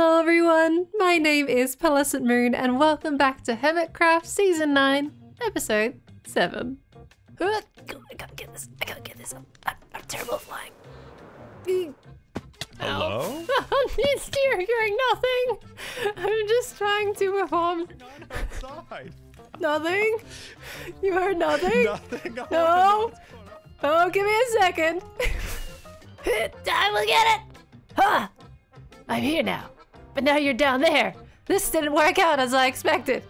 Hello everyone, my name is Pearlescent Moon and welcome back to Hermitcraft Season 9, Episode 7. I gotta get this, I gotta get this, I'm, I'm, I'm terrible at flying. Hello? Oh, you're hearing nothing! I'm just trying to perform nothing. You heard nothing? Nothing. No! Oh, give me a second. I will get it! Huh! I'm here now. But now you're down there. This didn't work out as I expected.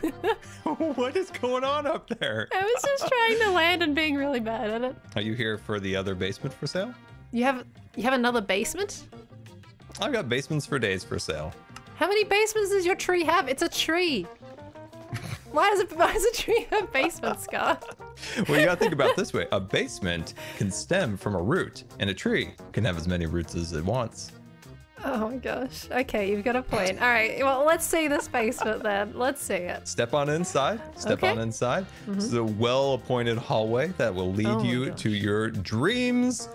what is going on up there? I was just trying to land and being really bad at it. Are you here for the other basement for sale? You have you have another basement? I've got basements for days for sale. How many basements does your tree have? It's a tree. Why does it why does a tree have basements, Scott? Well, you gotta think about it this way: a basement can stem from a root, and a tree can have as many roots as it wants. Oh my gosh. Okay, you've got a point. All right. Well, let's see this basement then. Let's see it. Step on inside. Step Okay. on inside. This is a well-appointed hallway that will lead Oh you gosh. to your dreams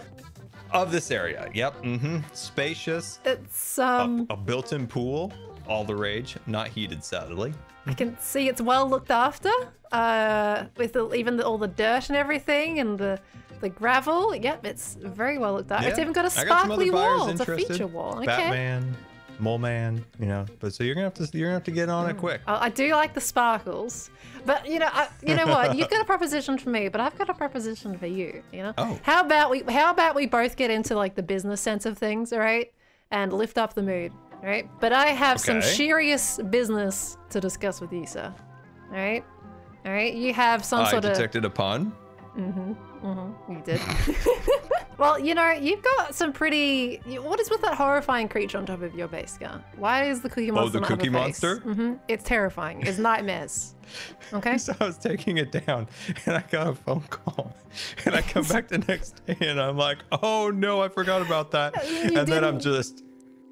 of this area. Yep. Mm-hmm. Spacious. It's a- um a built-in pool. All the rage. Not heated, sadly. I can see it's well looked after, uh, with the, even the, all the dirt and everything and the the gravel. Yep, it's very well looked after. It's even got a I got sparkly buyers wall. It's a feature wall. Okay. Batman, Mole Man, you know. But so you're gonna have to you're gonna have to get on it mm. quick. I I do like the sparkles, but you know, I, you know what? You've got a proposition for me, but I've got a proposition for you. You know, Oh. how about we? How about we both get into like the business sense of things, all right, and lift up the mood, all right? But I have some serious business to discuss with you, sir. All right, all right. You have some I sort of detected a pun. Mm-hmm. You did. well, you know, you've got some pretty. What is with that horrifying creature on top of your base, Scar? Why is the cookie monster? Oh, the Cookie Monster? hmm It's terrifying. It's nightmares. Okay. So I was taking it down, and I got a phone call, and I come back the next day, and I'm like, "Oh no, I forgot about that." You and then I'm just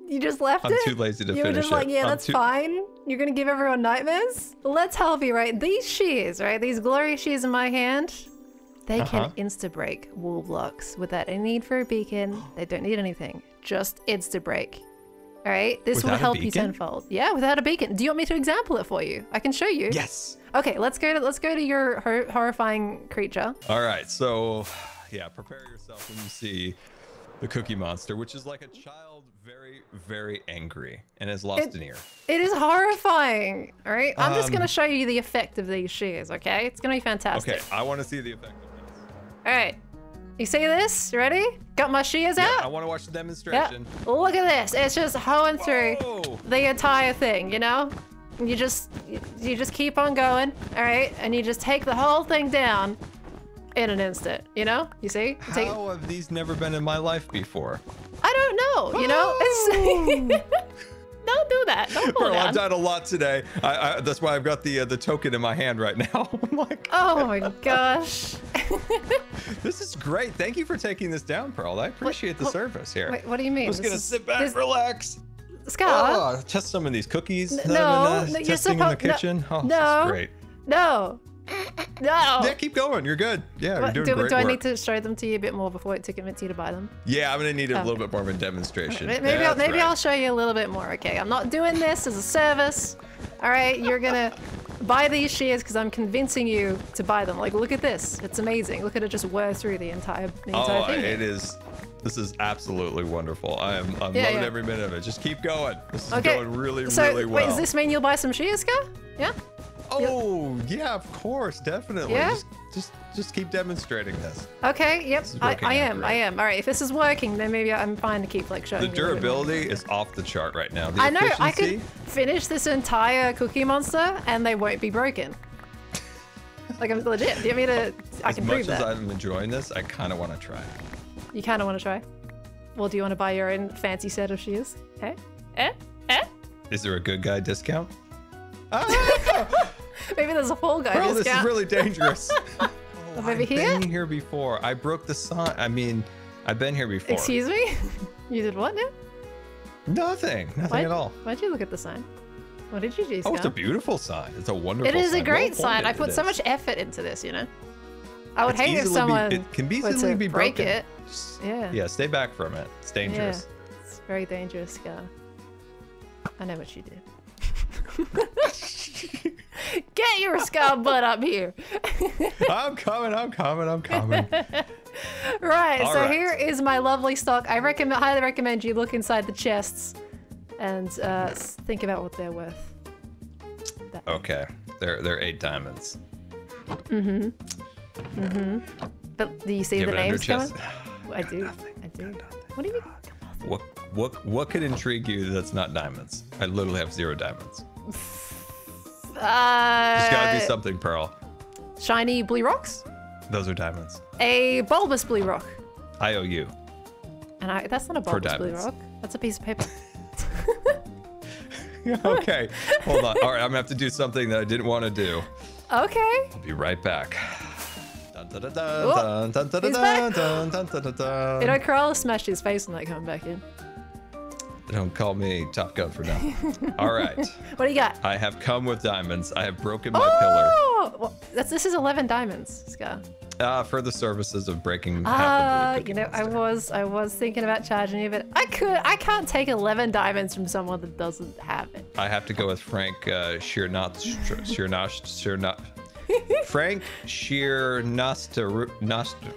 You just left I'm it. too lazy to you were finish just like, yeah, I'm that's too- fine. You're gonna give everyone nightmares. Let's help you, right? These shears, right? These glory shears in my hand. They Uh-huh. can insta break wall blocks without any need for a beacon. They don't need anything. Just insta break. All right, this will Without a help you tenfold. Yeah, without a beacon. Do you want me to example it for you? I can show you. yes. Okay, let's go to let's go to your hor- horrifying creature. All right, so yeah, prepare yourself when you see the Cookie Monster, which is like a child, very, very angry, and has lost It- an ear. It is horrifying. All right, I'm just Um, gonna show you the effect of these shears. Okay, it's gonna be fantastic. Okay, I want to see the effect. All right, you see this? Ready? Got my shears Yeah, out. I want to watch the Yep. demonstration. Look at this. It's just hoeing through Whoa. the entire thing, you know? You just you, just keep on going, all right? And you just take the whole thing down in an instant, you know? You see? You take- How have these never been in my life before? I don't know, you know? It's Don't do that. Don't pull Bro, down. I've done a lot today. I, I, that's why I've got the uh, the token in my hand right now. I'm like, Oh my gosh. this is great. Thank you for taking this down, Pearl. I appreciate the what- service here. Wait, what do you mean? I'm just This gonna is- sit back, this- relax. Scott, Oh, test some of these cookies. that I've no, been, uh, no, you're testing in the supposed- no, kitchen. oh, this no. is great. no. No. Yeah, keep going. You're good. Yeah, What- you're doing do, great do I work. need to show them to you a bit more before it to convince you to buy them? Yeah, I'm gonna need a Oh. little bit more of a demonstration. Maybe I'll, maybe right. I'll show you a little bit more. Okay, I'm not doing this as a service. All right, you're gonna buy these shares because I'm convincing you to buy them. Like, look at this. It's amazing. Look at it just whir through the entire the entire Oh, thing. it is. This is absolutely wonderful. I am. I'm Yeah, loving yeah. every minute of it. Just keep going. This is Okay. going really, so, really well. wait, does this mean you'll buy some shares, Scar? Yeah. Oh, yeah, of course, definitely. Yeah? Just, just, just keep demonstrating this. Okay. Yep. is I, I am. I am. All right. If this is working, then maybe I'm fine to keep like showing. The you a little bit more. durability is off the chart right now. The I know. I could finish this entire Cookie Monster and they won't be broken. like I'm legit. Do you want me to? I as can much prove as that. I'm enjoying this, I kind of want to try. You kind of want to try? Well, do you want to buy your own fancy set of shoes? Eh? Eh? Eh? Is there a good guy discount? Ah, Maybe there's a full guy bro, this is really dangerous. oh, maybe I've here? been here before. I broke the sign. I mean, I've been here before. Excuse me? you did what now? Nothing. Nothing Why, at all. Why'd you look at the sign? What did you do, Oh, it's a beautiful sign. It's a wonderful. Sign. It is a great Well sign. I put so much effort into this, you know? I would It's hate if easily be- someone it can be easily to be break broken. it. Yeah. Yeah, stay back from it. It's dangerous. Yeah. It's very dangerous, Scar. I know what you did. Get your Scar butt up here. I'm coming, I'm coming, I'm coming. Right, All so right. here is my lovely stock. I recommend, highly recommend you look inside the chests and uh, think about what they're worth. That- Okay, they're they're eight diamonds. Mm-hmm. Mm-hmm. But do you see the names coming? I do. I do. What do you mean? What what what could intrigue you that's not diamonds? I literally have zero diamonds. Uh, There's gotta be something, Pearl. shiny blue rocks, Those are diamonds. a bulbous blue rock, I owe you. and I, that's not a bulbous blue rock. That's a piece of paper. okay, hold on. All right, I'm gonna have to do something that I didn't want to do. Okay. I'll be right back. You know, Corella smashed his face when I come back in. Don't call me Top Gun for nothing. All right, What do you got? I have come with diamonds. I have broken my pillar Oh, well, that's this is 11 diamonds, Scar. uh, for the services of breaking Ah, you know, I was I was thinking about charging you, but I could I can't take 11 diamonds from someone that doesn't have it. I have to go with Frank uh, Sheernot, Sheernot, Sheernot, Frank Sheernoster, Noster.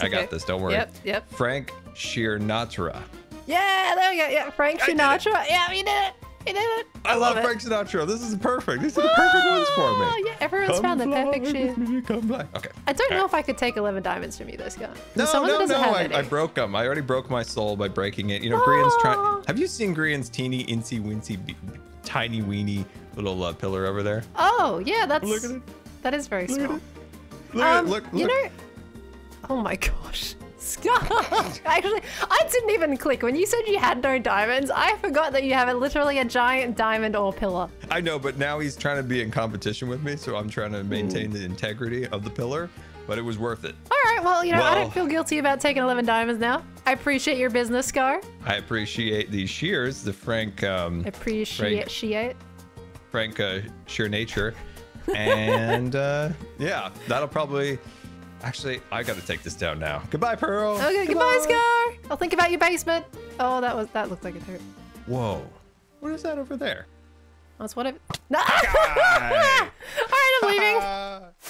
I got this. Don't worry. Yep, yep. Frank Sheernatra. Yeah, there we go. Yeah, Frank. Sinatra. Yeah, we did it. We did it. I love it. Frank Sinatra. This is perfect. These are the perfect ones for Oh, me. yeah, everyone's Come found the perfect me, Come fly. Okay. I don't know Alright. if I could take 11 diamonds from you, though, Scar. No, someone no, no. I. I broke them. I already broke my soul by breaking it. You know, Grian's trying. Have you seen Grian's teeny, incy, wincy, tiny, weeny little uh, pillar over there? Oh, yeah, that's Look at it. that is very Look at small. it. Look Um, it. Look, You know, oh my gosh. Scar! Actually, I didn't even click. When you said you had no diamonds, I forgot that you have a, literally a giant diamond ore pillar. I know, but now he's trying to be in competition with me, so I'm trying to maintain the integrity of the pillar. But it was worth it. All right, well, you know, I don't feel guilty about taking 11 diamonds now. I appreciate your business, Scar. I appreciate these shears, the Frank um, Appreciate she Frank uh, sheer nature, and uh, yeah, that'll probably. Actually, I got to take this down now. Goodbye, Pearl. Okay, goodbye, Scar. I'll think about your basement. Oh, that was that looked like a turret. Whoa, what is that over there? That's what it. No. All right, I'm leaving.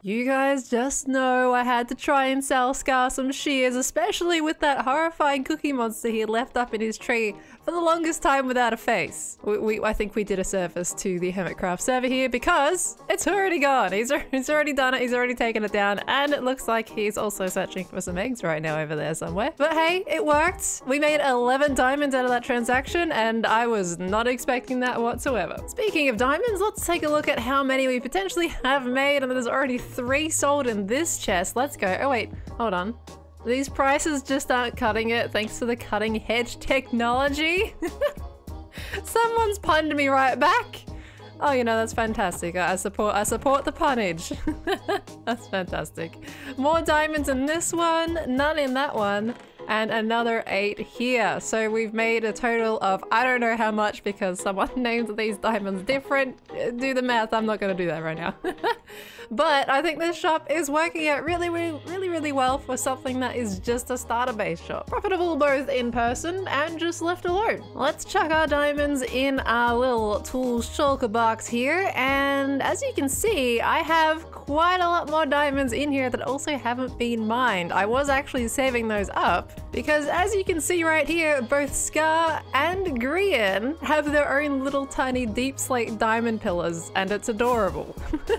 You guys just know I had to try and sell Scar some shears, especially with that horrifying cookie monster he left up in his tree for the longest time without a face. We, we I think we did a service to the Hermitcraft server here because it's already gone. He's, he's already done it, he's already taken it down, and it looks like he's also searching for some eggs right now over there somewhere. But hey, it worked. We made 11 diamonds out of that transaction, and I was not expecting that whatsoever. Speaking of diamonds, let's take a look at how many we potentially have made, and there's already three sold in this chest. Let's go. Oh, wait, hold on. These prices just aren't cutting it thanks to the cutting edge technology. Someone's punned me right back. Oh, you know that's fantastic. I support. I support the punnage. that's fantastic. More diamonds in this one, none in that one, and another eight here. So we've made a total of I don't know how much because someone named these diamonds different. Uh, Do the math. I'm not gonna do that right now. but I think this shop is working out really, really, really, really well for something that is just a starter base shop. Profitable both in person and just left alone. Let's chuck our diamonds in our little tool shulker box here. And as you can see, I have quite a lot more diamonds in here that also haven't been mined. I was actually saving those up because as you can see right here, both Scar and Grian have their own little tiny deep slate diamond pillars and it's adorable.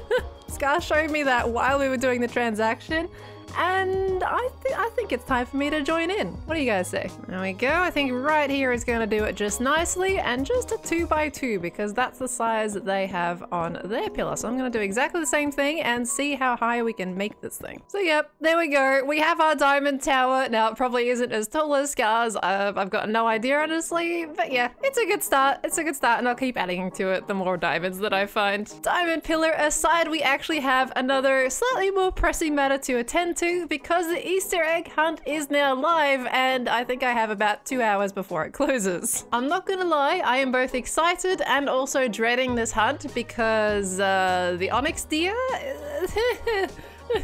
Scar showed me that while we were doing the transaction, and I, th- I think it's time for me to join in. What do you guys say? There we go. I think right here is going to do it just nicely, and just a 2 by 2 because that's the size that they have on their pillar. So I'm going to do exactly the same thing and see how high we can make this thing. So yep, there we go. We have our diamond tower. Now, it probably isn't as tall as Scar's. I've got no idea, honestly, but yeah, it's a good start. It's a good start, and I'll keep adding to it the more diamonds that I find. Diamond pillar aside, we actually have another slightly more pressing matter to attend because the Easter egg hunt is now live, and I think I have about two hours before it closes. I'm not gonna lie, I am both excited and also dreading this hunt because uh, the onyx deer.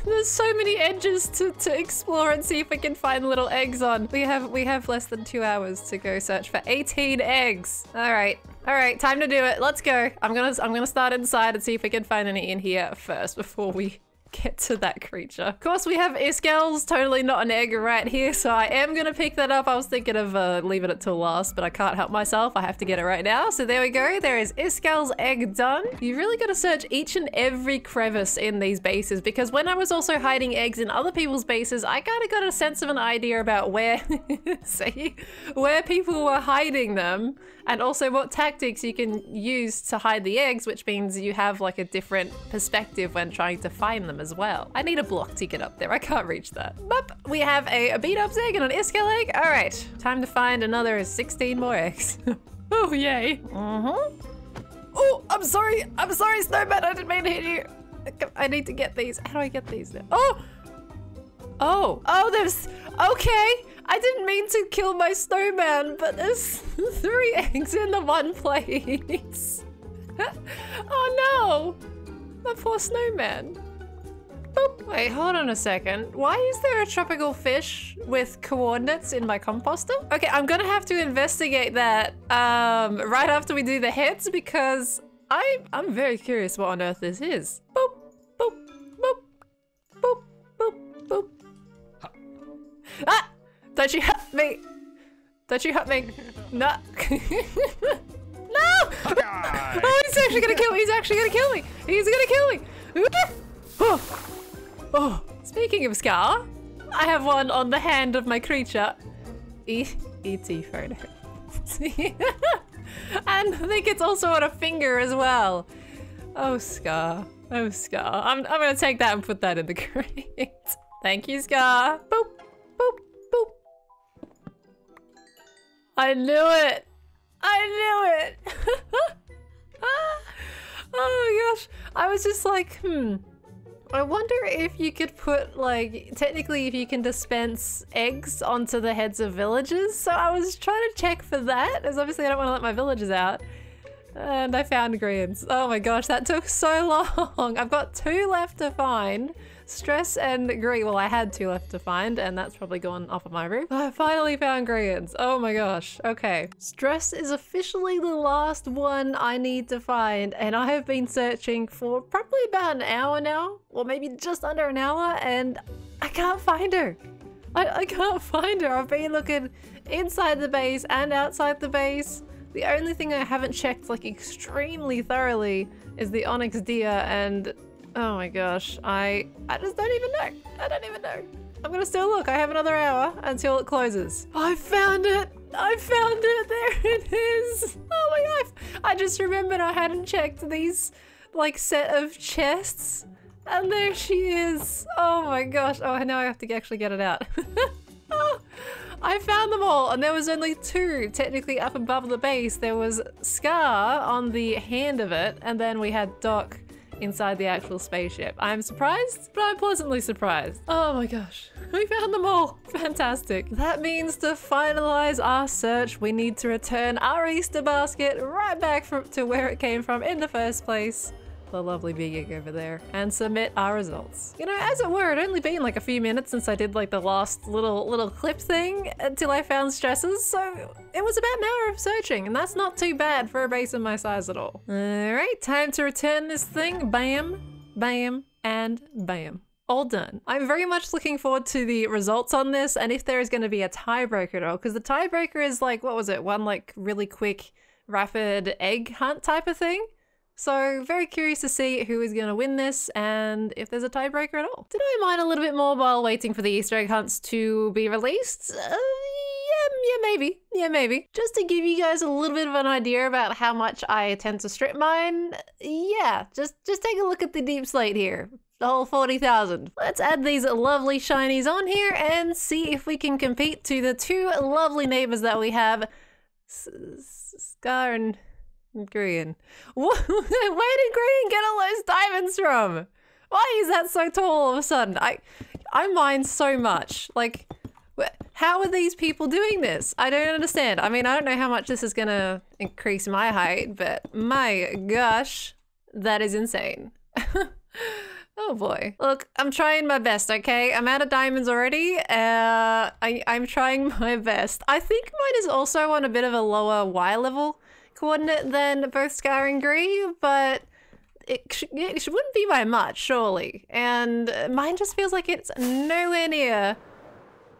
There's so many edges to, to explore and see if we can find little eggs on. We have we have less than two hours to go search for 18 eggs. All right. All right, time to do it. Let's go. I'm gonna I'm gonna start inside and see if we can find any in here first before we get to that creature. Of course, we have Iskall's totally not an egg right here, so I am gonna pick that up. I was thinking of uh, leaving it till last, but I can't help myself. I have to get it right now. So there we go. There is Iskall's egg done. You really gotta search each and every crevice in these bases because when I was also hiding eggs in other people's bases, I kind of got a sense of an idea about where, see, where people were hiding them and also what tactics you can use to hide the eggs, which means you have like a different perspective when trying to find them as well. I need a block to get up there. I can't reach that. But we have a, a beat up egg and an Iskall egg. All right, time to find another 16 more eggs. oh, yay. Mm-hmm. Oh, I'm sorry. I'm sorry, Snowman. I didn't mean to hit you. I need to get these. How do I get these? Oh! Oh, oh, there's, okay. I didn't mean to kill my snowman, but there's three eggs in the one place. oh no, my poor snowman. Boop. Wait, hold on a second. Why is there a tropical fish with coordinates in my composter? Okay, I'm gonna have to investigate that um, right after we do the heads because I, I'm very curious what on earth this is. Boop, boop, boop, boop, boop, boop. Ah! Don't you hurt me! Don't you hurt me! No! no! Oh, he's actually gonna kill me! He's actually gonna kill me! He's gonna kill me! Oh. oh. Speaking of Scar, I have one on the hand of my creature. E E.T. photo. and I think it's also on a finger as well. Oh, Scar. Oh, Scar. I'm, I'm gonna take that and put that in the crate. Thank you, Scar. Boop, I knew it. I knew it. oh my gosh. I was just like, hmm. I wonder if you could put like technically if you can dispense eggs onto the heads of villagers. So I was trying to check for that, as obviously I don't want to let my villagers out. And I found Grian's. Oh my gosh, that took so long. I've got two left to find. Stress and Grian. Well, I had two left to find, and that's probably gone off of my roof. I finally found Grian's. Oh my gosh. Okay. Stress is officially the last one I need to find, and I have been searching for probably about an hour now, or maybe just under an hour, and I can't find her. I, I can't find her. I've been looking inside the base and outside the base. The only thing I haven't checked like extremely thoroughly is the Onyx Deer and oh my gosh, I I just don't even know. I don't even know. I'm gonna still look. I have another hour until it closes. I found it. I found it. There it is. Oh my gosh. I just remembered I hadn't checked these like set of chests. And there she is. Oh my gosh. Oh, now I have to actually get it out. oh. I found them all, and there was only two technically up above the base. There was Scar on the hand of it, and then we had Doc inside the actual spaceship. I'm surprised, but I'm pleasantly surprised. Oh my gosh, we found them all. Fantastic. That means to finalize our search, we need to return our Easter basket right back from, to where it came from in the first place the lovely egg over there and submit our results. You know, as it were, it only been like a few minutes since I did like the last little little clip thing until I found stresses, so it was about an hour of searching, and that's not too bad for a base of my size at all. Alright, time to return this thing. Bam, bam, and bam all done. I'm very much looking forward to the results on this and if there is going to be a tiebreaker at all because the tiebreaker is like what was it one like really quick rapid egg hunt type of thing so very curious to see who is going to win this and if there's a tiebreaker at all. Did I mine a little bit more while waiting for the Easter egg hunts to be released? Uh, yeah, yeah, maybe. Yeah, maybe. Just to give you guys a little bit of an idea about how much I tend to strip mine, yeah, just, just take a look at the deep slate here. The whole 40,000. Let's add these lovely shinies on here and see if we can compete to the two lovely neighbors that we have. Scar and Grian. Where did Grian get all those diamonds from? Why is that so tall all of a sudden? I, I mind so much. Like, how are these people doing this? I don't understand. I mean, I don't know how much this is gonna increase my height, but my gosh, that is insane. Oh boy. Look, I'm trying my best, okay? I'm out of diamonds already. Uh, I, I'm trying my best. I think mine is also on a bit of a lower Y level coordinate than both Scar and Gree, but it, it wouldn't be by much, surely. And uh, mine just feels like it's nowhere near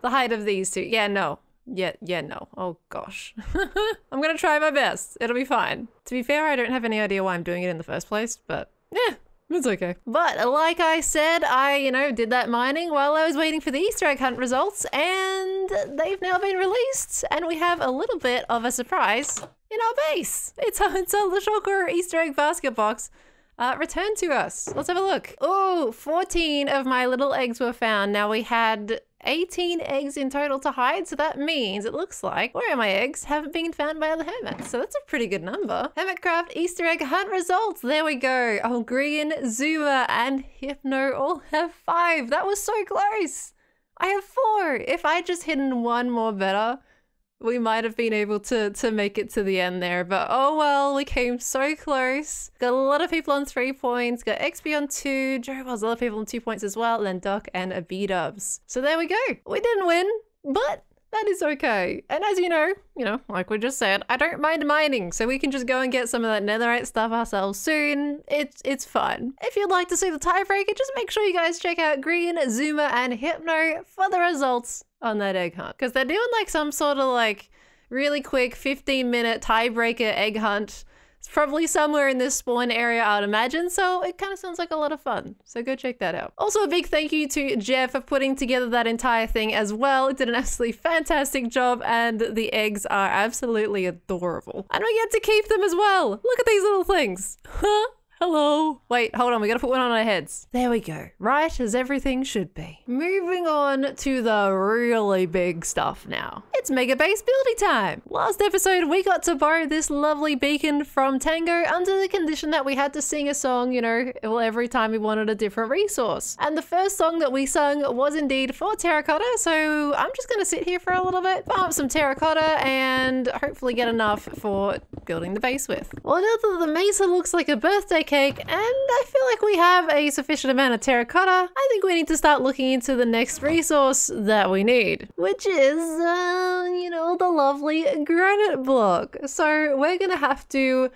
the height of these two. Yeah, no. Yeah, yeah, no. Oh gosh. I'm gonna try my best. It'll be fine. To be fair, I don't have any idea why I'm doing it in the first place, but yeah, it's okay. But like I said, I, you know, did that mining while I was waiting for the Easter egg hunt results, and they've now been released, and we have a little bit of a surprise in our base. It's a, it's a LeShulker Easter egg basket box uh, returned to us. Let's have a look. Oh, 14 of my little eggs were found. Now we had 18 eggs in total to hide, so that means it looks like where of my eggs haven't been found by other hermits. So that's a pretty good number. Hermitcraft Easter egg hunt results. There we go. Oh, Grian, Zuma, and Hypno all have five. That was so close. I have four. If I just hidden one more better, we might have been able to to make it to the end there, but oh well, we came so close. Got a lot of people on three points, got XP on two, Joe was a lot of people on two points as well, and then Duck and a B dubs. So there we go. We didn't win, but that is okay. And as you know, you know, like we just said, I don't mind mining, so we can just go and get some of that netherite stuff ourselves soon. It's it's fun. If you'd like to see the tiebreaker, just make sure you guys check out Grian, Zuma, and Hypno for the results on that egg hunt. Because they're doing like some sort of like really quick 15 minute tiebreaker egg hunt. It's probably somewhere in this spawn area, I'd imagine. So it kind of sounds like a lot of fun. So go check that out. Also, a big thank you to Jeff for putting together that entire thing as well. It did an absolutely fantastic job, and the eggs are absolutely adorable. And we get to keep them as well. Look at these little things. Huh? Wait, hold on. We gotta put one on our heads. There we go. Right as everything should be. Moving on to the really big stuff now. It's Mega Base building time. Last episode, we got to borrow this lovely beacon from Tango under the condition that we had to sing a song, you know, well, every time we wanted a different resource. And the first song that we sung was indeed for terracotta, so I'm just gonna sit here for a little bit, farm some terracotta, and hopefully get enough for building the base with. Well, now that the mesa looks like a birthday cake, I feel like we have a sufficient amount of terracotta, I think we need to start looking into the next resource that we need, which is, uh, you know, the lovely granite block. So we're gonna have to,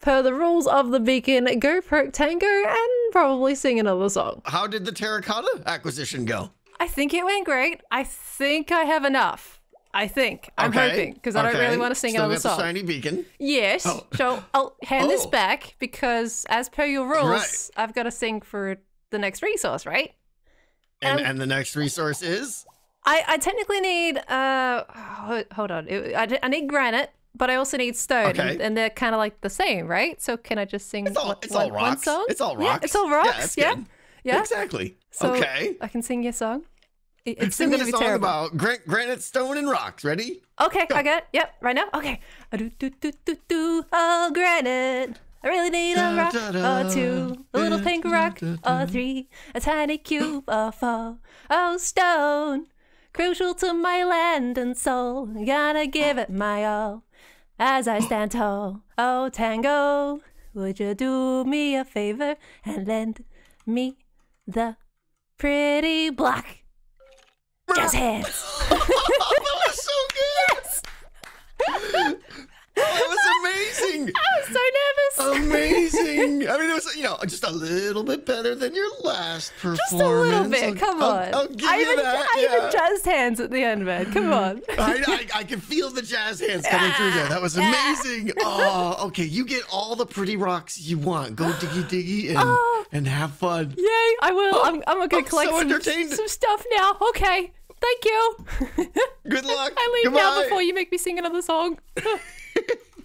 per the rules of the beacon, go perk tango and probably sing another song. How did the terracotta acquisition go? I think it went great. I think I have enough. I think. I'm Okay, hoping because I don't really want to sing Still another song. the shiny beacon. Yes. Oh. So I'll hand this Oh. back because, as per your rules, Right. I've got to sing for the next resource, right? And, Um, and the next resource is? I, I technically need uh ho- hold on I, I need granite but I also need stone Okay. and, and they're kind of like the same right so can I just sing It's all, one, it's all one- one song It's all yeah rocks. it's all rocks Yeah, yeah yeah Exactly. so okay. I can sing your song it's still gonna a be terrible about gran- granite, stone, and rocks. Ready? okay I got it yep right now okay do do do do do oh granite I really need a rock or two, a little pink rock or three, a tiny cube or four. Oh, stone, crucial to my land and soul. Gotta give it my all as I stand tall. Oh, tango, would you do me a favor and lend me the pretty block? Just hands. Oh, that was so good. that was amazing. I was so nervous. Amazing. I mean, it was, you know, just a little bit better than your last performance. Just a little bit. I'll- Come I'll- on. I'll, give I you even, that. I yeah. even jazzed hands at the end, man. Come on. I, I, I can feel the jazz hands coming through there. That was amazing. Oh, okay. You get all the pretty rocks you want. Go diggy diggy and, Oh. and have fun. Yay! I will. Oh, I'm, I'm gonna collect so some, some stuff now. Okay. Thank you. Good luck. I leave now before you make me sing another song.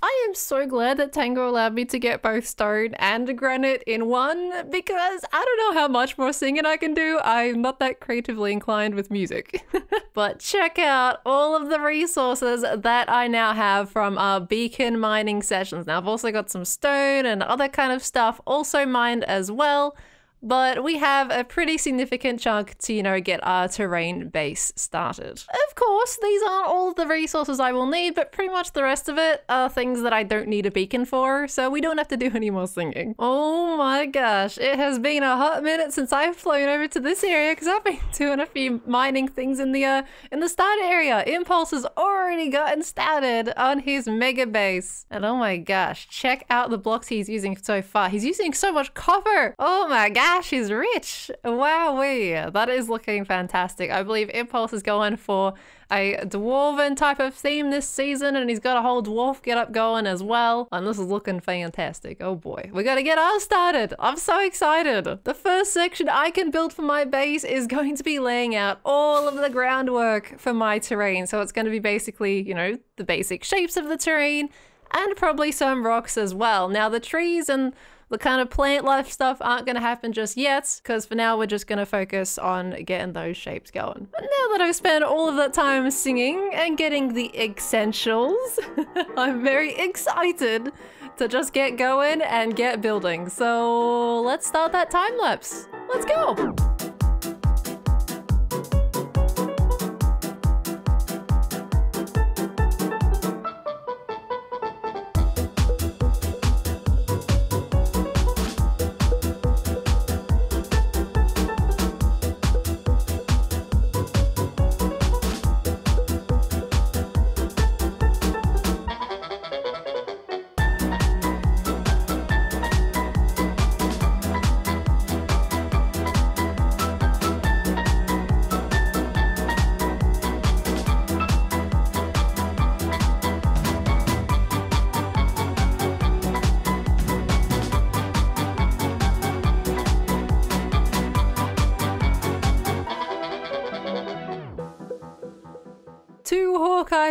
I am so glad that Tango allowed me to get both stone and granite in one because I don't know how much more singing I can do. I'm not that creatively inclined with music. but check out all of the resources that I now have from our beacon mining sessions. Now, I've also got some stone and other kind of stuff also mined as well. But we have a pretty significant chunk to, you know, get our terrain base started. Of course, these aren't all the resources I will need, but pretty much the rest of it are things that I don't need a beacon for, so we don't have to do any more singing. Oh my gosh, it has been a hot minute since I've flown over to this area because I've been doing a few mining things in the uh, in the starter area. Impulse has already gotten started on his mega base. And oh my gosh, check out the blocks he's using so far. He's using so much copper. Oh my gosh Ash is rich. Wowee. That is looking fantastic. I believe Impulse is going for a dwarven type of theme this season, and he's got a whole dwarf get up going as well. And this is looking fantastic. Oh boy. We gotta get ours started. I'm so excited. The first section I can build for my base is going to be laying out all of the groundwork for my terrain. So it's going to be basically, you know, the basic shapes of the terrain and probably some rocks as well. Now, the trees and the kind of plant life stuff aren't going to happen just yet, because for now we're just going to focus on getting those shapes going. But now that I've spent all of that time singing and getting the essentials, I'm very excited to just get going and get building. So let's start that time lapse. Let's go!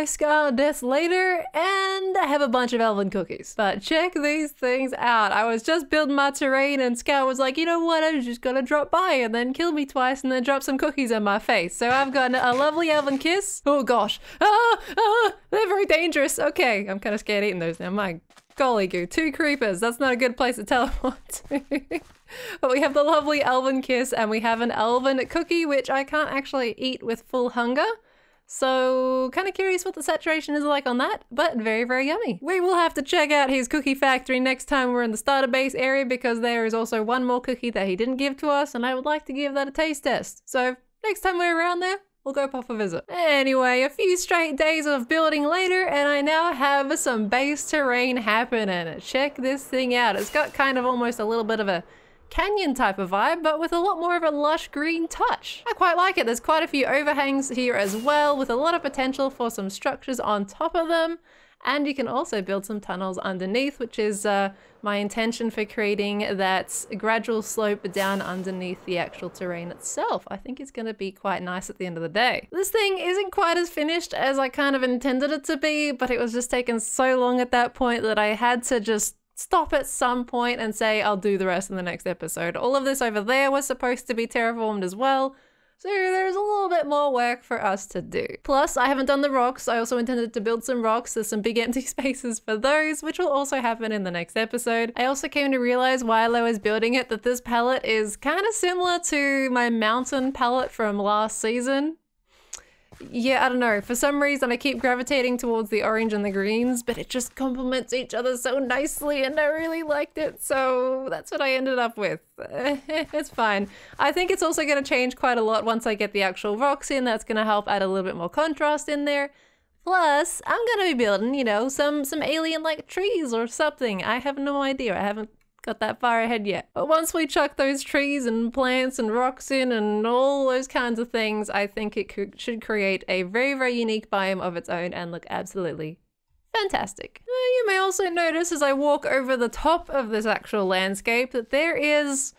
Scar Death later, and I have a bunch of elven cookies. But check these things out. I was just building my terrain, and Scar was like, you know what, I'm just gonna drop by and then kill me twice and then drop some cookies in my face. So I've got a lovely elven kiss. Oh gosh. Ah, ah, they're very dangerous. Okay, I'm kind of scared eating those now. My golly goo, two creepers. That's not a good place to teleport but we have the lovely elven kiss and we have an elven cookie, which I can't actually eat with full hunger. So, kind of curious what the saturation is like on that, but very, very yummy. We will have to check out his cookie factory next time we're in the starter base area because there is also one more cookie that he didn't give to us and I would like to give that a taste test. So, next time we're around there, we'll go pop a visit. Anyway, a few straight days of building later and I now have some base terrain happening. Check this thing out. It's got kind of almost a little bit of a canyon type of vibe, but with a lot more of a lush green touch. I quite like it. There's quite a few overhangs here as well, with a lot of potential for some structures on top of them. And you can also build some tunnels underneath, which is uh, my intention for creating that gradual slope down underneath the actual terrain itself. I think it's going to be quite nice at the end of the day. This thing isn't quite as finished as I kind of intended it to be, but it was just taking so long at that point that I had to just stop at some point and say, I'll do the rest in the next episode. All of this over there was supposed to be terraformed as well. So there's a little bit more work for us to do. Plus, I haven't done the rocks. I also intended to build some rocks. There's some big empty spaces for those, which will also happen in the next episode. I also came to realize while I was building it that this palette is kind of similar to my mountain palette from last season yeah, I don't know. For some reason, I keep gravitating towards the orange and the greens, but it just complements each other so nicely, and I really liked it. So that's what I ended up with. it's fine. I think it's also going to change quite a lot once I get the actual rocks in. That's going to help add a little bit more contrast in there. Plus, I'm gonna be building, you know, some some alien-like trees or something. I have no idea. I haven't got that far ahead yet. But once we chuck those trees and plants and rocks in and all those kinds of things, I think it could, should create a very, very unique biome of its own and look absolutely fantastic. Uh, you may also notice as I walk over the top of this actual landscape that there is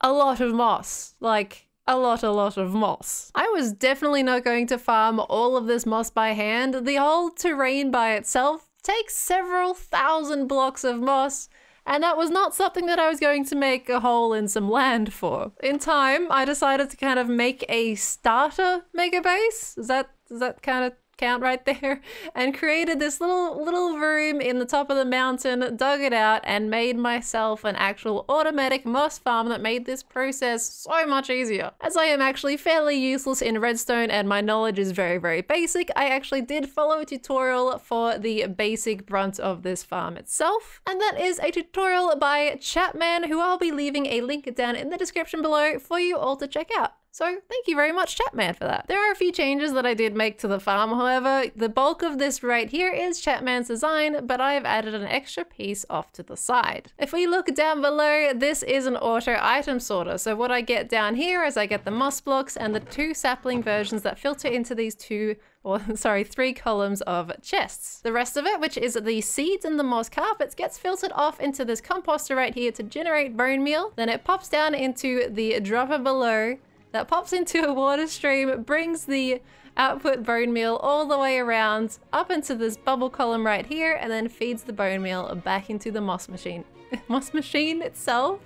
a lot of moss. Like, a lot, a lot of moss. I was definitely not going to farm all of this moss by hand. The whole terrain by itself takes several thousand blocks of moss and that was not something that I was going to make a hole in some land for. In time, I decided to kind of make a starter mega base. Does that that kind of count right there and created this little little room in the top of the mountain dug it out and made myself an actual automatic moss farm that made this process so much easier. As i am actually fairly useless in redstone and my knowledge is very very basic i actually did follow a tutorial for the basic brunt of this farm itself. And that is a tutorial by chapman who i'll be leaving a link down in the description below for you all to check out so thank you very much, Chapman, for that. There are a few changes that I did make to the farm, however. The bulk of this right here is Chapman's design, but I've added an extra piece off to the side. If we look down below, this is an auto item sorter. So what I get down here is I get the moss blocks and the two sapling versions that filter into these two or sorry, three columns of chests. The rest of it, which is the seeds and the moss carpets, gets filtered off into this composter right here to generate bone meal. Then it pops down into the dropper below that pops into a water stream, brings the output bone meal all the way around up into this bubble column right here, and then feeds the bone meal back into the moss machine. moss machine itself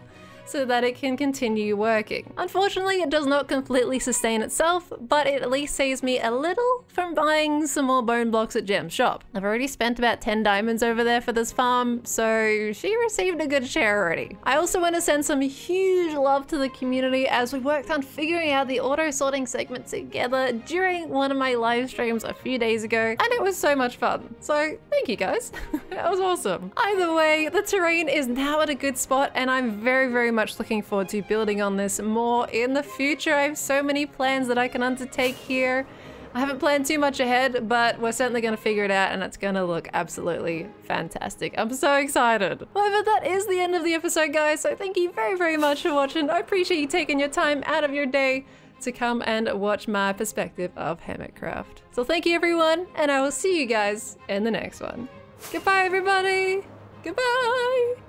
so that it can continue working. Unfortunately, it does not completely sustain itself, but it at least saves me a little from buying some more bone blocks at Gem's shop. I've already spent about 10 diamonds over there for this farm, so she received a good share already. I also want to send some huge love to the community as we worked on figuring out the auto sorting segment together during one of my live streams a few days ago, and it was so much fun. So thank you guys. that was awesome. Either way, the terrain is now at a good spot and I'm very, very much looking forward to building on this more in the future. I have so many plans that I can undertake here. I haven't planned too much ahead, but we're certainly going to figure it out and it's going to look absolutely fantastic. I'm so excited. However, that is the end of the episode, guys. So thank you very, very much for watching. I appreciate you taking your time out of your day to come and watch my perspective of Hermitcraft. So thank you, everyone, and I will see you guys in the next one. Goodbye, everybody. Goodbye.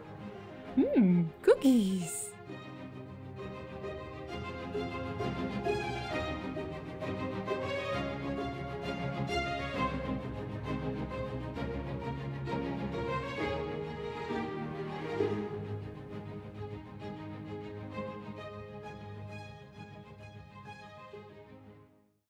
Hmm, cookies.